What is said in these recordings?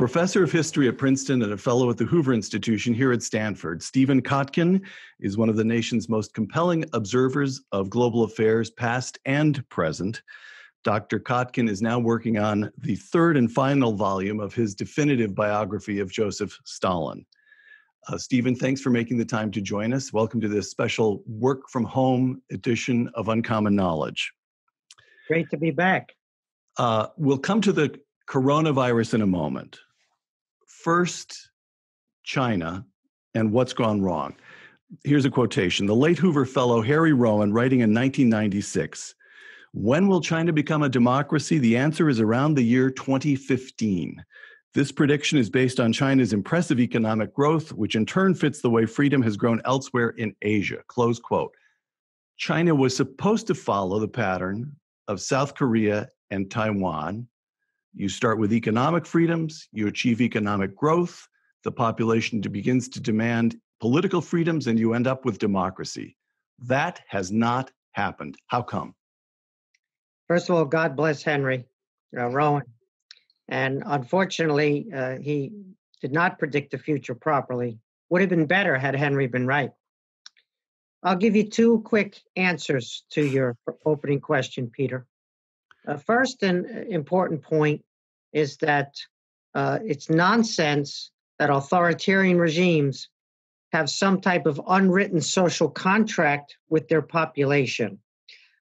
professor of history at Princeton and a fellow at the Hoover Institution here at Stanford, Stephen Kotkin is one of the nation's most compelling observers of global affairs, past and present. Dr. Kotkin is now working on the third and final volume of his definitive biography of Joseph Stalin. Uh, Stephen, thanks for making the time to join us. Welcome to this special work from home edition of Uncommon Knowledge. Great to be back. Uh, we'll come to the coronavirus in a moment. First, China and what's gone wrong. Here's a quotation The late Hoover fellow Harry Rowen, writing in 1996 When will China become a democracy? The answer is around the year 2015. This prediction is based on China's impressive economic growth, which in turn fits the way freedom has grown elsewhere in Asia. Close quote. China was supposed to follow the pattern of South Korea and Taiwan, you start with economic freedoms, you achieve economic growth, the population begins to demand political freedoms, and you end up with democracy. That has not happened. How come? First of all, God bless Henry uh, Rowen. And unfortunately, uh, he did not predict the future properly. Would have been better had Henry been right. I'll give you two quick answers to your opening question, Peter. Uh, first and uh, important point is that uh, it's nonsense that authoritarian regimes have some type of unwritten social contract with their population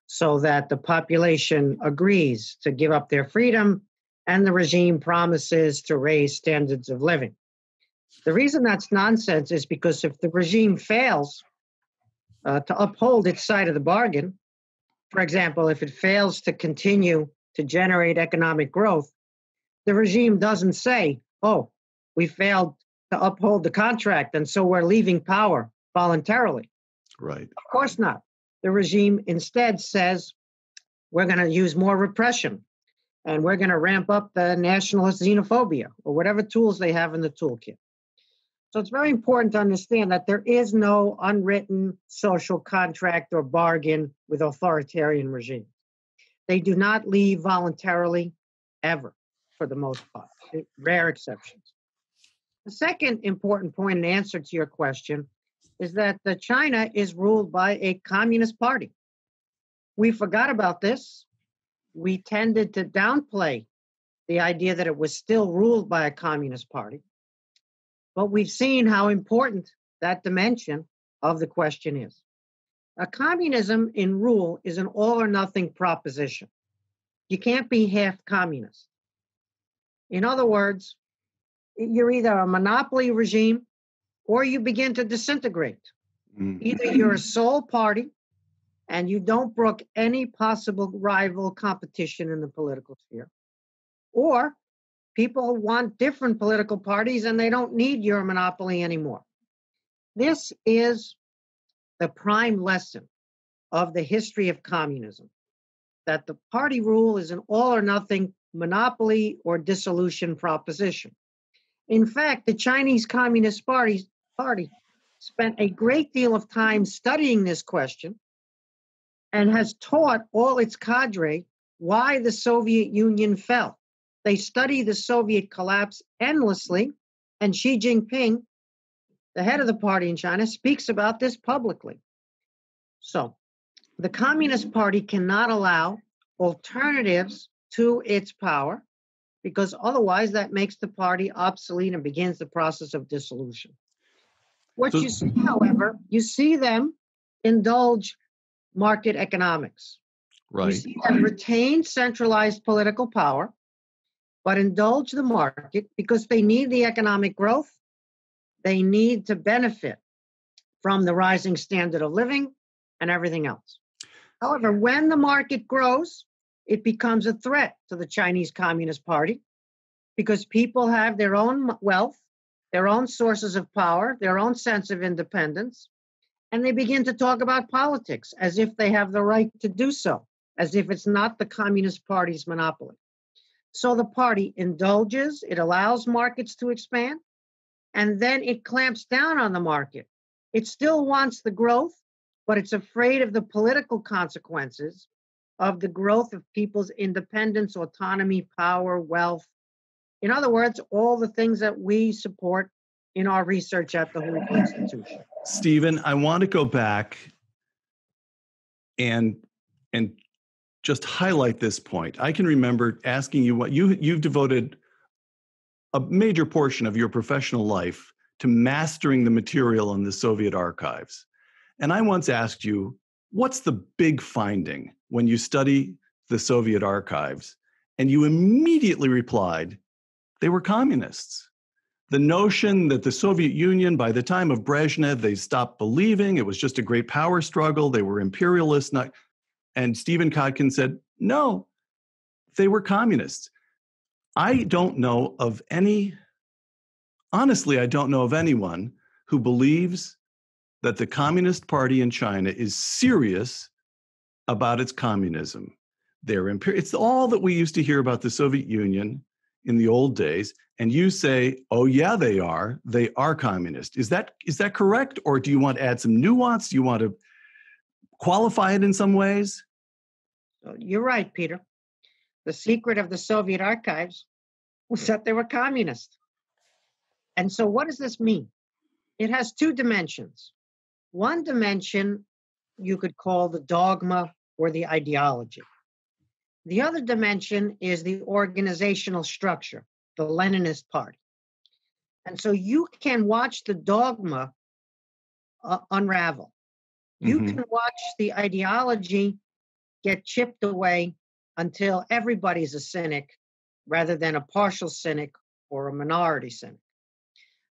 so that the population agrees to give up their freedom and the regime promises to raise standards of living. The reason that's nonsense is because if the regime fails uh, to uphold its side of the bargain, for example, if it fails to continue to generate economic growth, the regime doesn't say, oh, we failed to uphold the contract and so we're leaving power voluntarily. Right. Of course not. The regime instead says, we're going to use more repression and we're going to ramp up the nationalist xenophobia or whatever tools they have in the toolkit. So it's very important to understand that there is no unwritten social contract or bargain with authoritarian regimes. They do not leave voluntarily ever, for the most part, eh, rare exceptions. The second important point in answer to your question is that the China is ruled by a communist party. We forgot about this. We tended to downplay the idea that it was still ruled by a communist party. But we've seen how important that dimension of the question is. A communism in rule is an all or nothing proposition. You can't be half communist. In other words, you're either a monopoly regime or you begin to disintegrate. Mm-hmm. Either you're a sole party and you don't brook any possible rival competition in the political sphere, or People want different political parties and they don't need your monopoly anymore. This is the prime lesson of the history of communism that the party rule is an all or nothing monopoly or dissolution proposition. In fact, the Chinese Communist Party, Party spent a great deal of time studying this question and has taught all its cadre why the Soviet Union fell. They study the Soviet collapse endlessly, and Xi Jinping, the head of the party in China, speaks about this publicly. So, the Communist Party cannot allow alternatives to its power because otherwise that makes the party obsolete and begins the process of dissolution. What so, you see, however, you see them indulge market economics. Right. You see them retain centralized political power but indulge the market because they need the economic growth. They need to benefit from the rising standard of living and everything else. However, when the market grows, it becomes a threat to the Chinese Communist Party because people have their own wealth, their own sources of power, their own sense of independence, and they begin to talk about politics as if they have the right to do so, as if it's not the Communist Party's monopoly. So the party indulges, it allows markets to expand, and then it clamps down on the market. It still wants the growth, but it's afraid of the political consequences of the growth of people's independence, autonomy, power, wealth, In other words, all the things that we support in our research at the Hoover Institution. Stephen, I want to go back and and just highlight this point. I can remember asking you what you you've devoted a major portion of your professional life to mastering the material in the Soviet archives. And I once asked you, what's the big finding when you study the Soviet archives? And you immediately replied, they were communists. The notion that the Soviet Union, by the time of Brezhnev, they stopped believing it was just a great power struggle, they were imperialists. Not, and Stephen Kotkin said, no, they were communists. I don't know of any, honestly, I don't know of anyone who believes that the Communist Party in China is serious about its communism. They're imper- it's all that we used to hear about the Soviet Union in the old days and you say oh yeah they are they are communist is that is that correct or do you want to add some nuance do you want to qualify it in some ways? You're right peter. The secret of the soviet archives was that they were communist and so what does this mean? It has two dimensions. One dimension you could call the dogma or the ideology. The other dimension is the organizational structure, the Leninist Party. And so you can watch the dogma uh, unravel. You mm-hmm. can watch the ideology get chipped away until everybody's a cynic rather than a partial cynic or a minority cynic.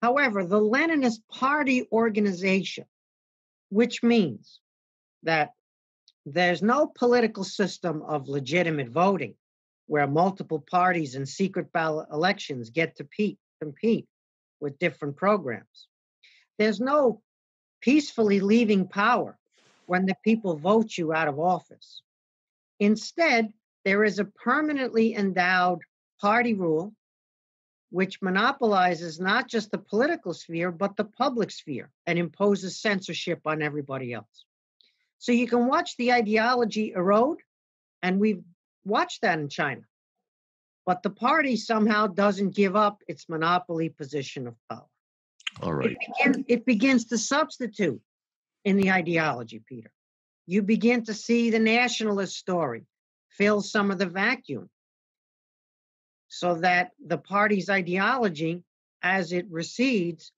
However, the Leninist Party organization, which means that there's no political system of legitimate voting where multiple parties in secret ballot elections get to pe- compete with different programs. There's no peacefully leaving power when the people vote you out of office. Instead, there is a permanently endowed party rule which monopolizes not just the political sphere, but the public sphere and imposes censorship on everybody else. So you can watch the ideology erode, and we've watched that in China. But the party somehow doesn't give up its monopoly position of power. All right. It, begin, it begins to substitute in the ideology, Peter. You begin to see the nationalist story fill some of the vacuum so that the party's ideology, as it recedes,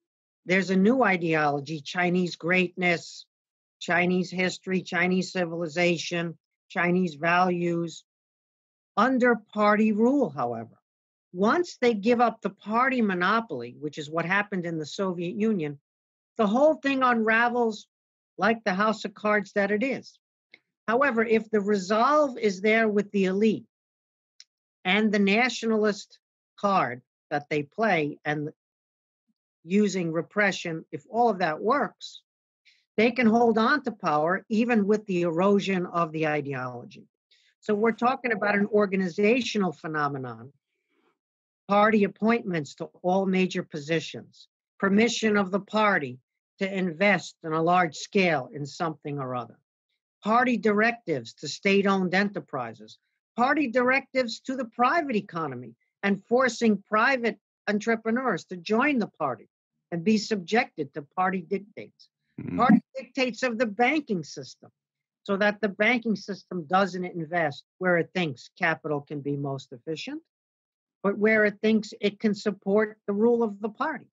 there's a new ideology Chinese greatness, Chinese history, Chinese civilization, Chinese values under party rule, however. Once they give up the party monopoly, which is what happened in the Soviet Union, the whole thing unravels like the house of cards that it is. However, if the resolve is there with the elite and the nationalist card that they play and using repression, if all of that works, they can hold on to power even with the erosion of the ideology. So we're talking about an organizational phenomenon, party appointments to all major positions, permission of the party to invest on a large scale in something or other, party directives to state owned enterprises, party directives to the private economy, and forcing private entrepreneurs to join the party and be subjected to party dictates. Mm-hmm. Party dictates of the banking system so that the banking system doesn't invest where it thinks capital can be most efficient, but where it thinks it can support the rule of the party.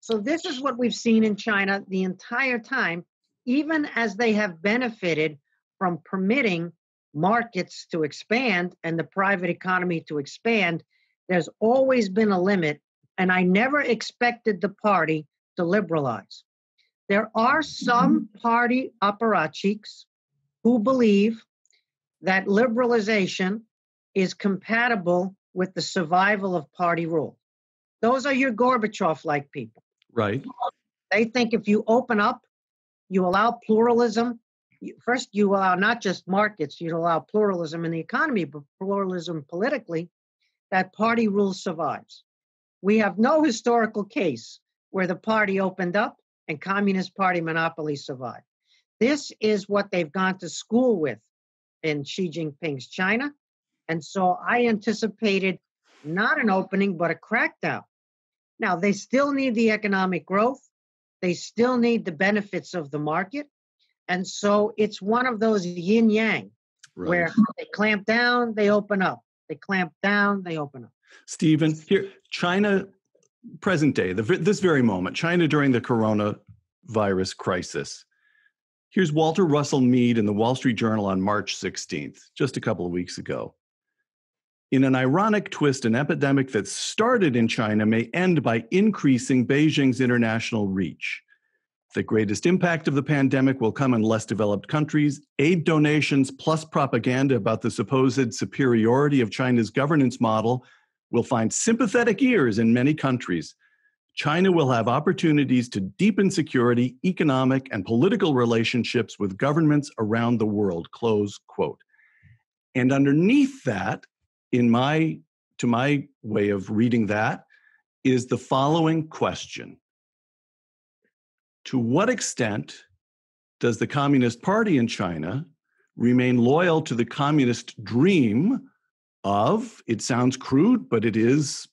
So, this is what we've seen in China the entire time, even as they have benefited from permitting markets to expand and the private economy to expand. There's always been a limit, and I never expected the party to liberalize. There are some mm-hmm. party apparatchiks who believe that liberalization is compatible with the survival of party rule. Those are your Gorbachev like people. Right. They think if you open up, you allow pluralism. First, you allow not just markets, you allow pluralism in the economy, but pluralism politically, that party rule survives. We have no historical case where the party opened up and Communist Party monopoly survived. This is what they've gone to school with in Xi Jinping's China. And so I anticipated not an opening, but a crackdown. Now, they still need the economic growth, they still need the benefits of the market. And so it's one of those yin yang right. where they clamp down, they open up. They clamp down, they open up. Stephen, here, China, present day, the, this very moment, China during the coronavirus crisis. Here's Walter Russell Mead in the Wall Street Journal on March 16th, just a couple of weeks ago. In an ironic twist, an epidemic that started in China may end by increasing Beijing's international reach. The greatest impact of the pandemic will come in less developed countries. Aid donations plus propaganda about the supposed superiority of China's governance model will find sympathetic ears in many countries. China will have opportunities to deepen security, economic, and political relationships with governments around the world. Close quote. And underneath that, in my to my way of reading that, is the following question to what extent does the Communist Party in China remain loyal to the communist dream of, it sounds crude, but it is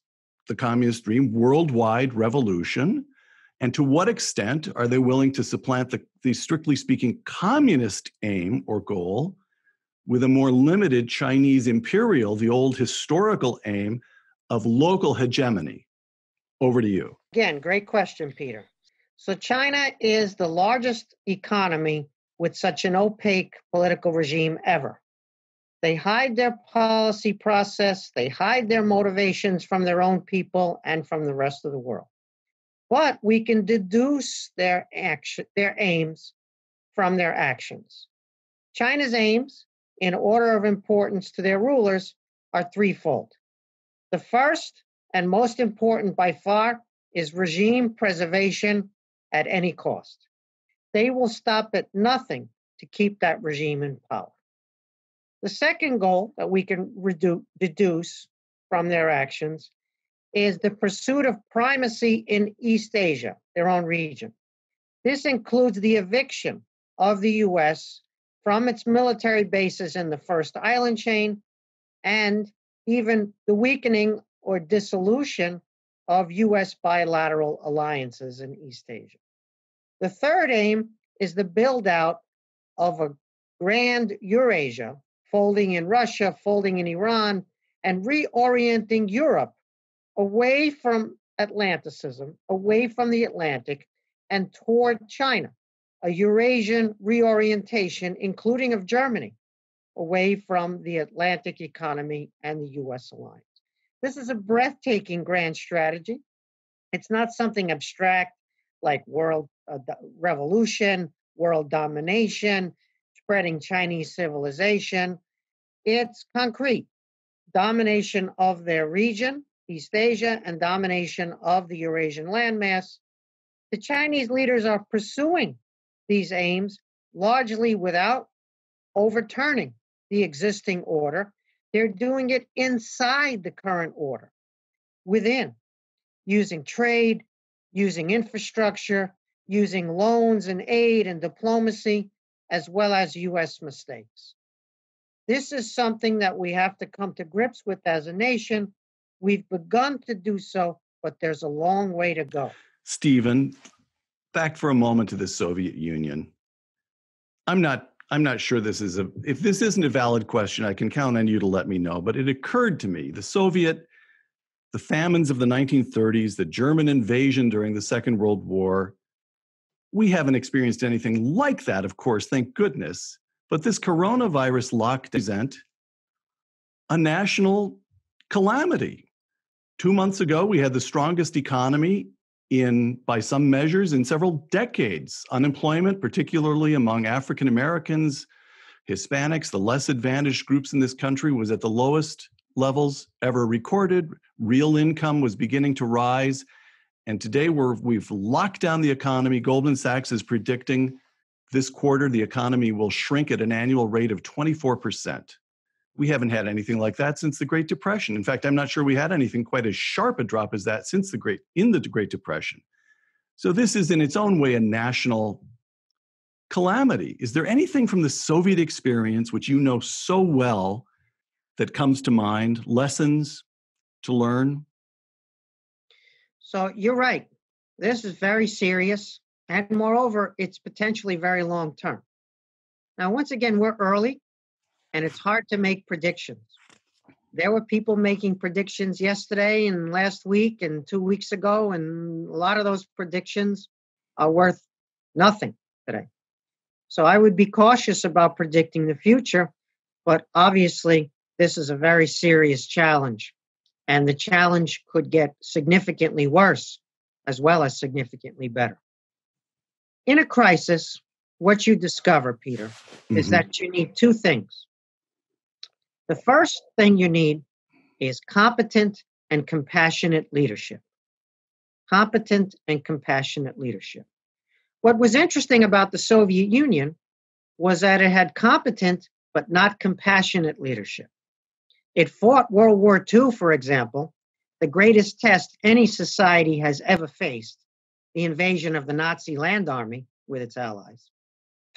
the communist dream, worldwide revolution? And to what extent are they willing to supplant the, the strictly speaking communist aim or goal with a more limited Chinese imperial, the old historical aim of local hegemony? Over to you. Again, great question, Peter. So China is the largest economy with such an opaque political regime ever. They hide their policy process, they hide their motivations from their own people and from the rest of the world. But we can deduce their action, their aims from their actions. China's aims, in order of importance to their rulers, are threefold. The first and most important by far is regime preservation at any cost. They will stop at nothing to keep that regime in power. The second goal that we can redu- deduce from their actions is the pursuit of primacy in East Asia, their own region. This includes the eviction of the US from its military bases in the first island chain and even the weakening or dissolution of US bilateral alliances in East Asia. The third aim is the build out of a grand Eurasia, folding in Russia, folding in Iran, and reorienting Europe away from Atlanticism, away from the Atlantic, and toward China, a Eurasian reorientation, including of Germany, away from the Atlantic economy and the US alliance. This is a breathtaking grand strategy. It's not something abstract like world uh, revolution, world domination, spreading Chinese civilization. It's concrete domination of their region, East Asia, and domination of the Eurasian landmass. The Chinese leaders are pursuing these aims largely without overturning the existing order. They're doing it inside the current order, within, using trade, using infrastructure, using loans and aid and diplomacy, as well as US mistakes. This is something that we have to come to grips with as a nation. We've begun to do so, but there's a long way to go. Stephen, back for a moment to the Soviet Union. I'm not I'm not sure this is a if this isn't a valid question, I can count on you to let me know, but it occurred to me the Soviet the famines of the 1930s, the German invasion during the Second World War. We haven't experienced anything like that, of course, thank goodness. But this coronavirus lockdown a national calamity. Two months ago, we had the strongest economy in, by some measures, in several decades. Unemployment, particularly among African Americans, Hispanics, the less advantaged groups in this country, was at the lowest levels ever recorded. Real income was beginning to rise. And today we're, we've locked down the economy. Goldman Sachs is predicting this quarter the economy will shrink at an annual rate of 24%. We haven't had anything like that since the Great Depression. In fact, I'm not sure we had anything quite as sharp a drop as that since the Great in the Great Depression. So this is in its own way a national calamity. Is there anything from the Soviet experience which you know so well that comes to mind? Lessons, to learn? So you're right. This is very serious. And moreover, it's potentially very long term. Now, once again, we're early and it's hard to make predictions. There were people making predictions yesterday and last week and two weeks ago, and a lot of those predictions are worth nothing today. So I would be cautious about predicting the future, but obviously, this is a very serious challenge. And the challenge could get significantly worse as well as significantly better. In a crisis, what you discover, Peter, mm-hmm. is that you need two things. The first thing you need is competent and compassionate leadership. Competent and compassionate leadership. What was interesting about the Soviet Union was that it had competent but not compassionate leadership. It fought World War II, for example, the greatest test any society has ever faced the invasion of the Nazi land army with its allies.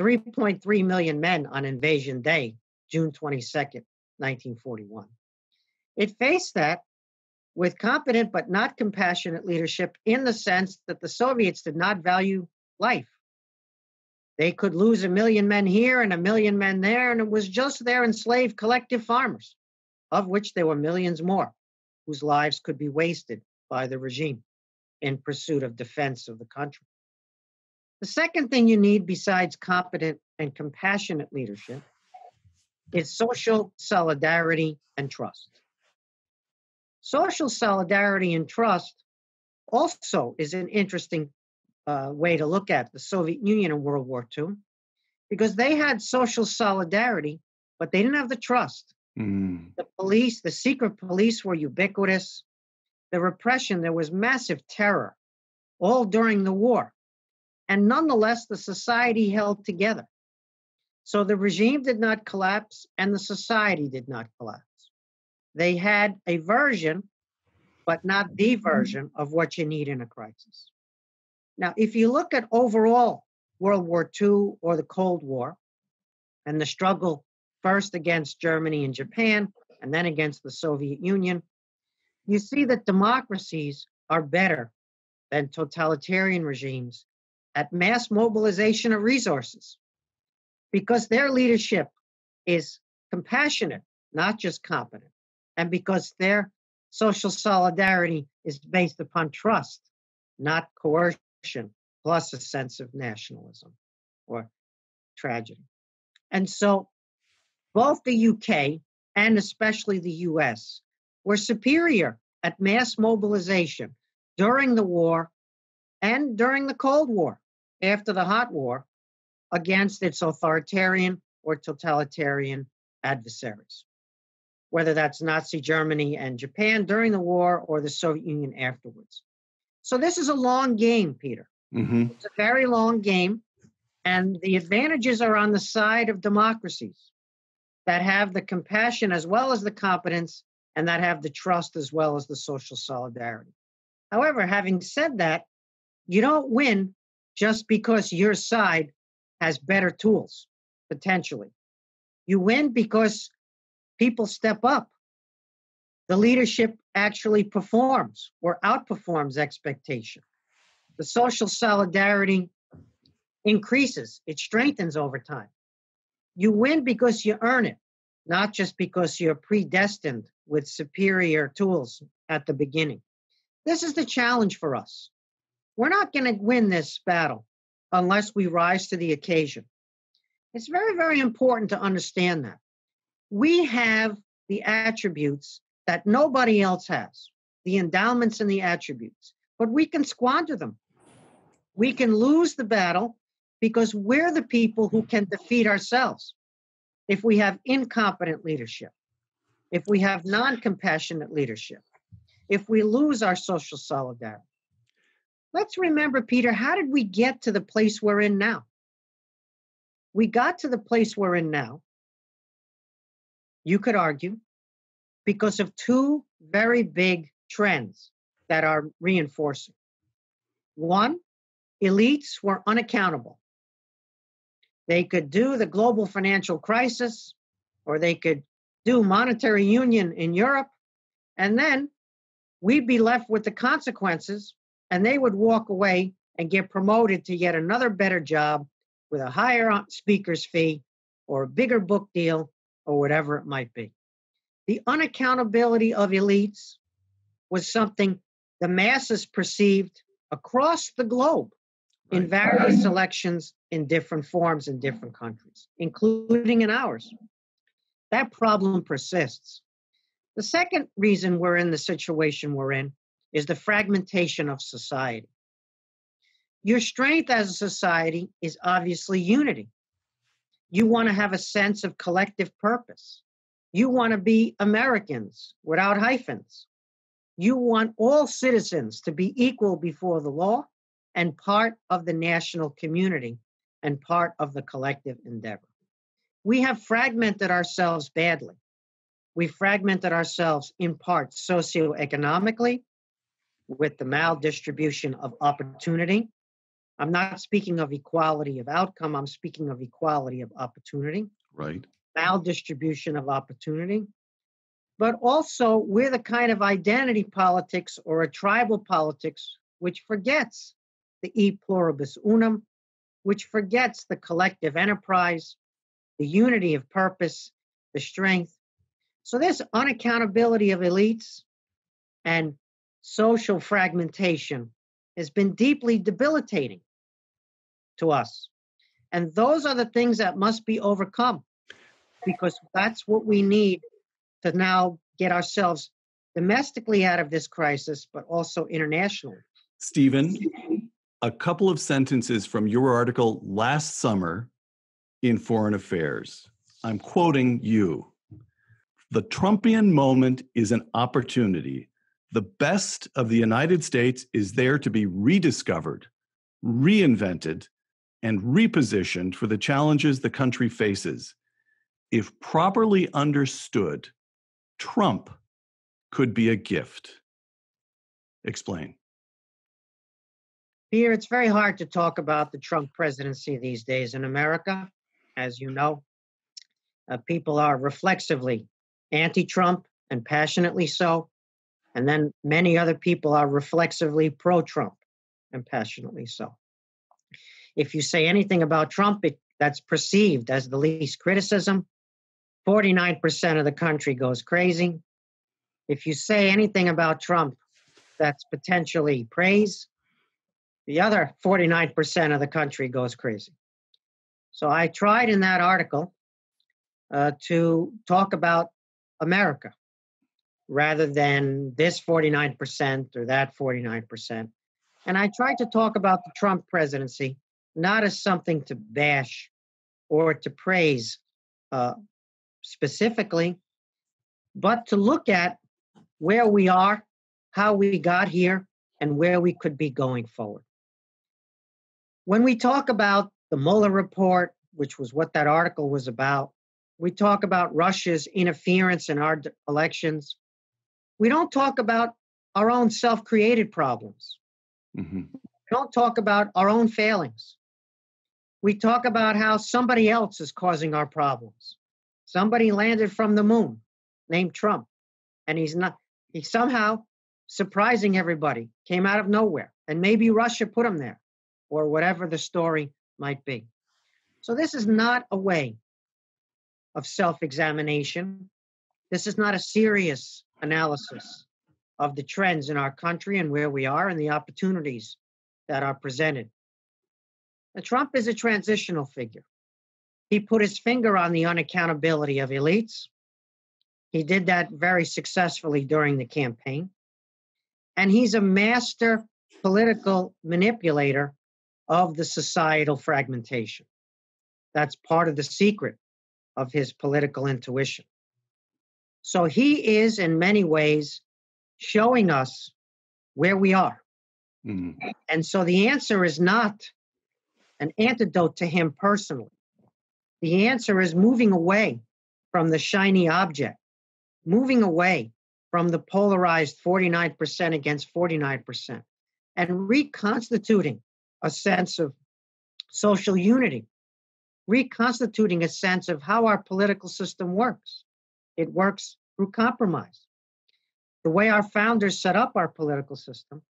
3.3 million men on invasion day, June 22nd, 1941. It faced that with competent but not compassionate leadership in the sense that the Soviets did not value life. They could lose a million men here and a million men there, and it was just their enslaved collective farmers, of which there were millions more, whose lives could be wasted by the regime in pursuit of defense of the country. The second thing you need, besides competent and compassionate leadership, is social solidarity and trust. Social solidarity and trust also is an interesting uh, way to look at the Soviet Union in World War II because they had social solidarity, but they didn't have the trust. Mm. The police, the secret police were ubiquitous. The repression, there was massive terror all during the war. And nonetheless, the society held together. So the regime did not collapse and the society did not collapse. They had a version, but not the version of what you need in a crisis. Now, if you look at overall World War II or the Cold War and the struggle first against Germany and Japan and then against the Soviet Union, you see that democracies are better than totalitarian regimes at mass mobilization of resources because their leadership is compassionate, not just competent, and because their social solidarity is based upon trust, not coercion, plus a sense of nationalism or tragedy. And so both the UK and especially the US were superior at mass mobilization during the war and during the Cold War after the Hot War against its authoritarian or totalitarian adversaries, whether that's Nazi Germany and Japan during the war or the Soviet Union afterwards. So this is a long game, Peter. Mm-hmm. It's a very long game, and the advantages are on the side of democracies that have the compassion as well as the competence and that have the trust as well as the social solidarity. However, having said that, you don't win just because your side has better tools, potentially. You win because people step up. The leadership actually performs or outperforms expectation. The social solidarity increases, it strengthens over time. You win because you earn it, not just because you're predestined with superior tools at the beginning. This is the challenge for us. We're not going to win this battle unless we rise to the occasion. It's very, very important to understand that. We have the attributes that nobody else has the endowments and the attributes, but we can squander them. We can lose the battle because we're the people who can defeat ourselves if we have incompetent leadership, if we have non compassionate leadership, if we lose our social solidarity. Let's remember, Peter, how did we get to the place we're in now? We got to the place we're in now, you could argue, because of two very big trends that are reinforcing. One, elites were unaccountable. They could do the global financial crisis, or they could do monetary union in Europe, and then we'd be left with the consequences, and they would walk away and get promoted to yet another better job with a higher uh, speaker's fee or a bigger book deal or whatever it might be. The unaccountability of elites was something the masses perceived across the globe right. in various elections in different forms in different countries, including in ours. That problem persists. The second reason we're in the situation we're in is the fragmentation of society. Your strength as a society is obviously unity. You want to have a sense of collective purpose. You want to be Americans without hyphens. You want all citizens to be equal before the law and part of the national community and part of the collective endeavor. We have fragmented ourselves badly we fragmented ourselves in part socioeconomically with the maldistribution of opportunity. I'm not speaking of equality of outcome, I'm speaking of equality of opportunity. Right. Maldistribution of opportunity. But also, we're the kind of identity politics or a tribal politics which forgets the e pluribus unum, which forgets the collective enterprise, the unity of purpose, the strength so this unaccountability of elites and social fragmentation has been deeply debilitating to us. And those are the things that must be overcome because that's what we need to now get ourselves domestically out of this crisis, but also internationally. Stephen, a couple of sentences from your article last summer in Foreign Affairs. I'm quoting you. The Trumpian moment is an opportunity. The best of the United States is there to be rediscovered, reinvented, and repositioned for the challenges the country faces. If properly understood, Trump could be a gift. Explain. Peter, it's very hard to talk about the Trump presidency these days in America. As you know, uh, people are reflexively anti Trump and passionately so. And then many other people are reflexively pro Trump and passionately so. If you say anything about Trump, it, that's perceived as the least criticism. 49% of the country goes crazy. If you say anything about Trump, that's potentially praise. The other 49% of the country goes crazy. So I tried in that article uh, to talk about America rather than this 49% or that 49%. And I tried to talk about the Trump presidency not as something to bash or to praise uh, specifically, but to look at where we are, how we got here, and where we could be going forward. When we talk about the Mueller report, which was what that article was about, we talk about Russia's interference in our elections. We don't talk about our own self created problems. Mm-hmm. We don't talk about our own failings. We talk about how somebody else is causing our problems. Somebody landed from the moon named Trump, and he's not, he's somehow surprising everybody, came out of nowhere. And maybe Russia put him there, or whatever the story might be. So, this is not a way of self examination. This is not a serious analysis of the trends in our country and where we are and the opportunities that are presented. Now, Trump is a transitional figure. He put his finger on the unaccountability of elites. He did that very successfully during the campaign. And he's a master political manipulator of the societal fragmentation. That's part of the secret of his political intuition. So he is, in many ways, showing us where we are. Mm-hmm. And so the answer is not an antidote to him personally. The answer is moving away from the shiny object, moving away from the polarized 49% against 49%, and reconstituting a sense of social unity reconstituting a sense of how our political system works. It works through compromise. The way our founders set up our political system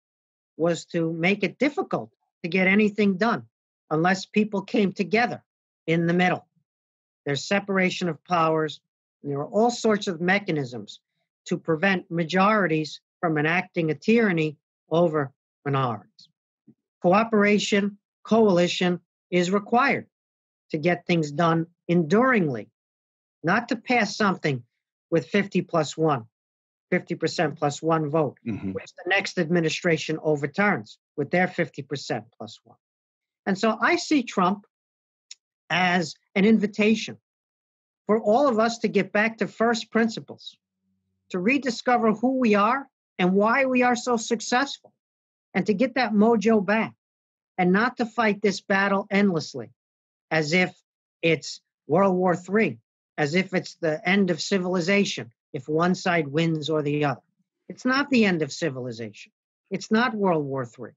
was to make it difficult to get anything done unless people came together in the middle. There's separation of powers, and there are all sorts of mechanisms to prevent majorities from enacting a tyranny over minorities. Cooperation, coalition is required to get things done enduringly, not to pass something with 50 plus one, 50% plus one vote, mm-hmm. which the next administration overturns with their 50% plus one. And so I see Trump as an invitation for all of us to get back to first principles, to rediscover who we are and why we are so successful, and to get that mojo back, and not to fight this battle endlessly as if it's World War III, as if it's the end of civilization, if one side wins or the other. It's not the end of civilization. It's not World War III.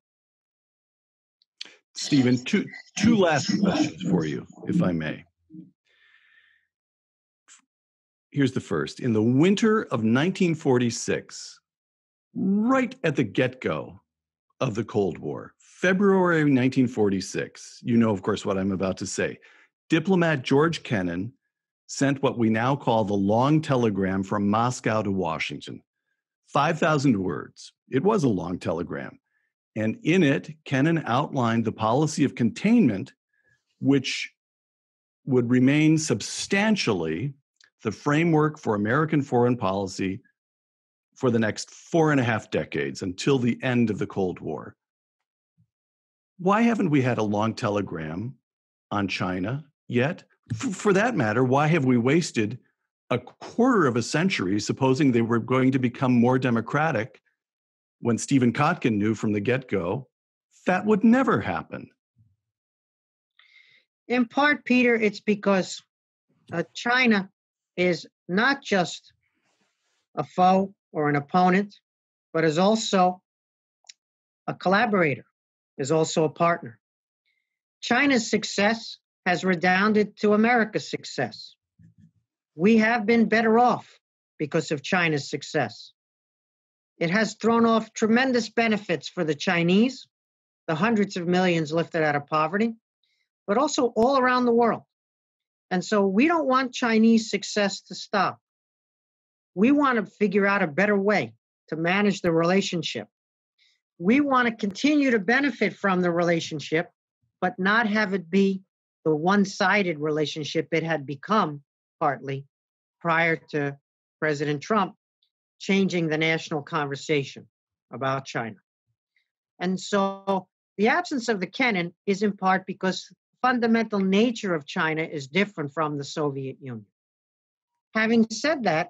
Stephen, two, two last questions for you, if I may. Here's the first. In the winter of 1946, right at the get go of the Cold War, February 1946, you know, of course, what I'm about to say. Diplomat George Kennan sent what we now call the long telegram from Moscow to Washington. 5,000 words. It was a long telegram. And in it, Kennan outlined the policy of containment, which would remain substantially the framework for American foreign policy for the next four and a half decades until the end of the Cold War. Why haven't we had a long telegram on China yet? For that matter, why have we wasted a quarter of a century supposing they were going to become more democratic when Stephen Kotkin knew from the get go that would never happen? In part, Peter, it's because uh, China is not just a foe or an opponent, but is also a collaborator, is also a partner. China's success has redounded to America's success. We have been better off because of China's success. It has thrown off tremendous benefits for the Chinese, the hundreds of millions lifted out of poverty, but also all around the world. And so we don't want Chinese success to stop. We want to figure out a better way to manage the relationship. We want to continue to benefit from the relationship, but not have it be the one sided relationship it had become partly prior to President Trump changing the national conversation about China. And so the absence of the Kennan is in part because fundamental nature of China is different from the Soviet Union. Having said that,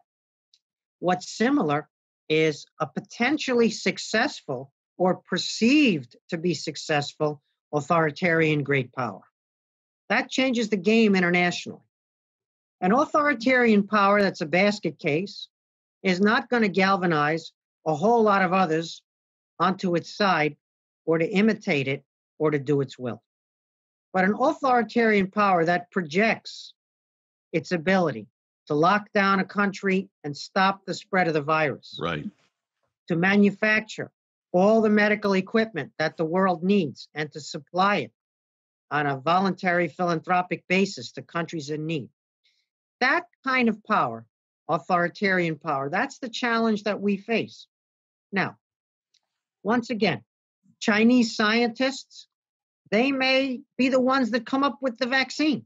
what's similar is a potentially successful or perceived to be successful authoritarian great power. That changes the game internationally. An authoritarian power that's a basket case is not going to galvanize a whole lot of others onto its side or to imitate it or to do its will. But an authoritarian power that projects its ability to lock down a country and stop the spread of the virus. Right. To manufacture all the medical equipment that the world needs and to supply it on a voluntary philanthropic basis to countries in need. That kind of power, authoritarian power, that's the challenge that we face. Now, once again, Chinese scientists, they may be the ones that come up with the vaccine.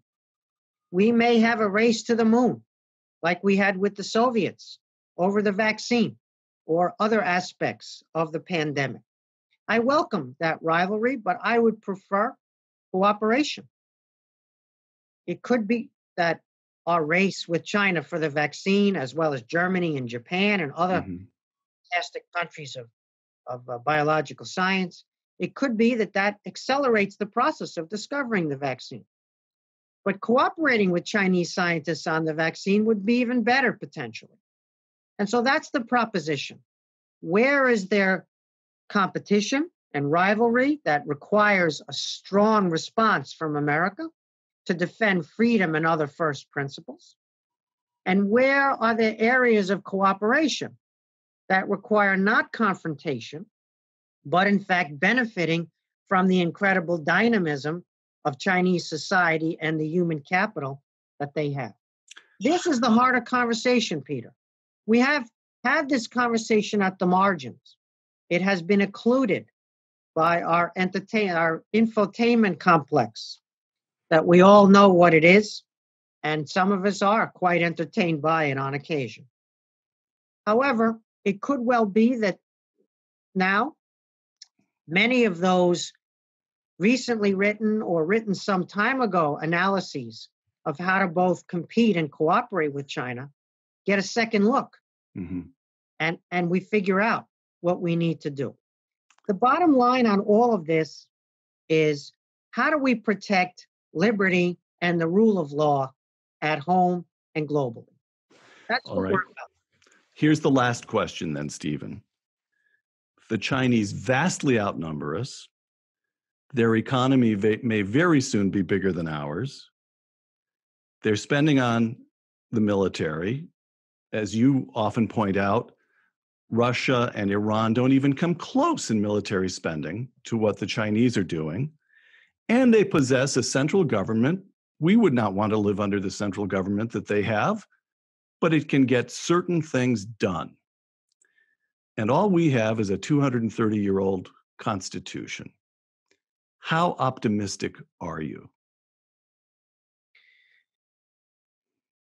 We may have a race to the moon, like we had with the Soviets over the vaccine or other aspects of the pandemic. I welcome that rivalry, but I would prefer cooperation. It could be that our race with China for the vaccine, as well as Germany and Japan and other mm-hmm. fantastic countries of, of uh, biological science, it could be that that accelerates the process of discovering the vaccine. But cooperating with Chinese scientists on the vaccine would be even better potentially. And so that's the proposition. Where is there competition? And rivalry that requires a strong response from America to defend freedom and other first principles? And where are there areas of cooperation that require not confrontation, but in fact benefiting from the incredible dynamism of Chinese society and the human capital that they have. This is the heart of conversation, Peter. We have had this conversation at the margins. It has been occluded by our entertain our infotainment complex that we all know what it is, and some of us are quite entertained by it on occasion. However, it could well be that now many of those recently written or written some time ago analyses of how to both compete and cooperate with China get a second look. Mm-hmm. And, and we figure out what we need to do. The bottom line on all of this is how do we protect liberty and the rule of law at home and globally? That's all what right. we're about. Here's the last question, then, Stephen. The Chinese vastly outnumber us. Their economy may very soon be bigger than ours. They're spending on the military. As you often point out, Russia and Iran don't even come close in military spending to what the Chinese are doing. And they possess a central government. We would not want to live under the central government that they have, but it can get certain things done. And all we have is a 230 year old constitution. How optimistic are you?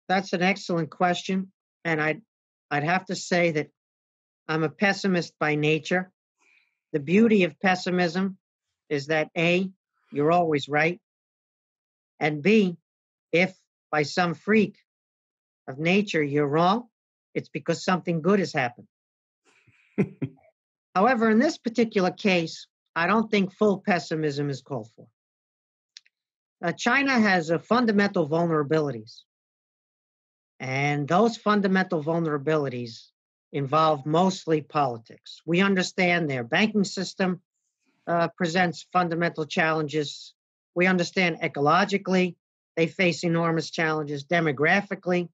That's an excellent question. And I'd, I'd have to say that I'm a pessimist by nature. The beauty of pessimism is that A, you're always right. And B, if by some freak of nature you're wrong, it's because something good has happened. However, in this particular case, I don't think full pessimism is called for. Uh, China has uh, fundamental vulnerabilities. And those fundamental vulnerabilities involve mostly politics. We understand their banking system uh, presents fundamental challenges. We understand ecologically, they face enormous challenges demographically.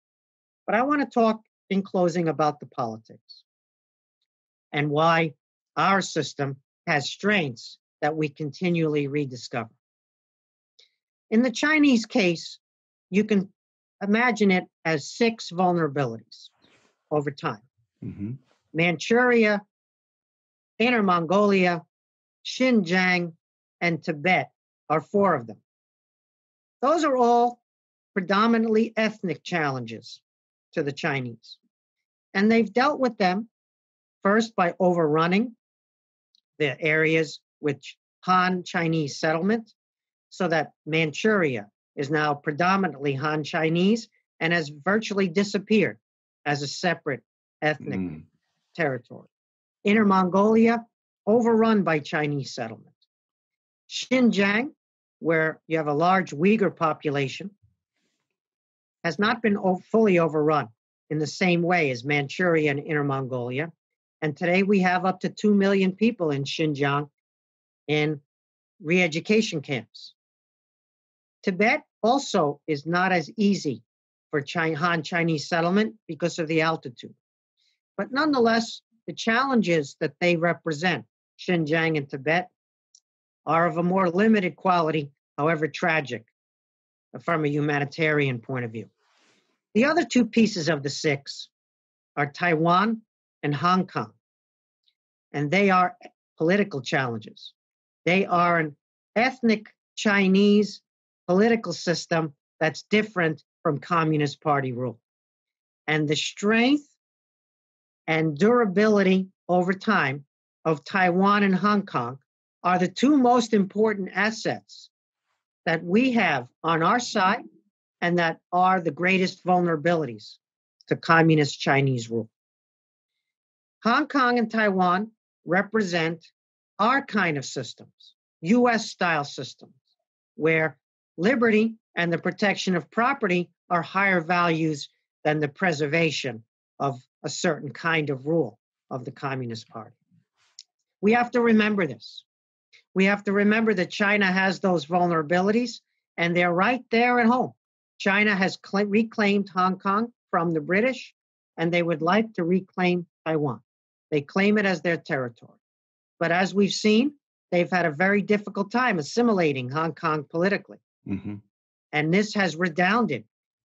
But I want to talk in closing about the politics and why our system has strengths that we continually rediscover. In the Chinese case, you can imagine it as six vulnerabilities over time mm-hmm. Manchuria, Inner Mongolia, Xinjiang, and Tibet are four of them. Those are all predominantly ethnic challenges to the Chinese. And they've dealt with them first by overrunning the areas which Han Chinese settlement, so that Manchuria is now predominantly Han Chinese and has virtually disappeared as a separate ethnic mm. territory. Inner Mongolia, overrun by Chinese settlement. Xinjiang, where you have a large Uyghur population, has not been fully overrun in the same way as Manchuria and Inner Mongolia. And today we have up to 2 million people in Xinjiang in re education camps. Tibet also is not as easy for Han Chinese settlement because of the altitude. But nonetheless, the challenges that they represent, Xinjiang and Tibet, are of a more limited quality, however tragic, from a humanitarian point of view. The other two pieces of the six are Taiwan and Hong Kong. And they are political challenges. They are an ethnic Chinese political system that's different from Communist Party rule. And the strength and durability over time of Taiwan and Hong Kong are the two most important assets that we have on our side and that are the greatest vulnerabilities to communist Chinese rule. Hong Kong and Taiwan represent our kind of systems, US style systems, where liberty and the protection of property are higher values than the preservation of a certain kind of rule of the Communist Party. We have to remember this. We have to remember that China has those vulnerabilities and they're right there at home. China has cl- reclaimed Hong Kong from the British and they would like to reclaim Taiwan. They claim it as their territory. But as we've seen, they've had a very difficult time assimilating Hong Kong politically. Mm-hmm. And this has redounded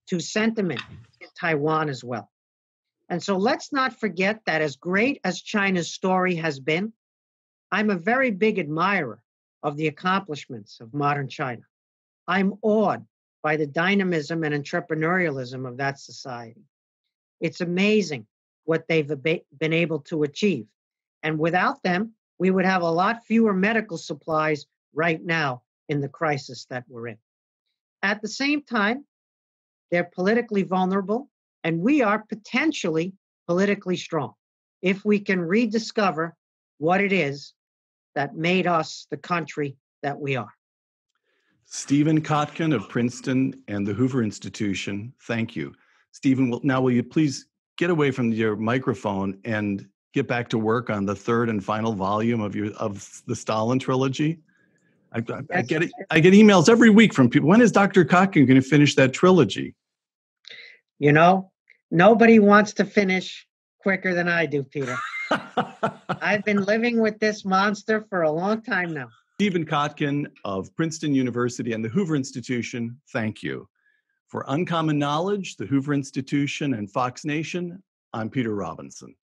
to sentiment in Taiwan as well. And so let's not forget that as great as China's story has been, I'm a very big admirer of the accomplishments of modern China. I'm awed by the dynamism and entrepreneurialism of that society. It's amazing what they've been able to achieve. And without them, we would have a lot fewer medical supplies right now in the crisis that we're in. At the same time, they're politically vulnerable, and we are potentially politically strong if we can rediscover what it is that made us the country that we are. Stephen Kotkin of Princeton and the Hoover Institution, thank you. Stephen, now will you please get away from your microphone and get back to work on the third and final volume of your of the Stalin trilogy? I, I, I get I get emails every week from people. When is Dr. Kotkin going to finish that trilogy? You know, nobody wants to finish quicker than I do, Peter. I've been living with this monster for a long time now. Stephen Kotkin of Princeton University and the Hoover Institution, thank you. For Uncommon Knowledge, the Hoover Institution, and Fox Nation, I'm Peter Robinson.